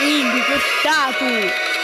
Quindi portato.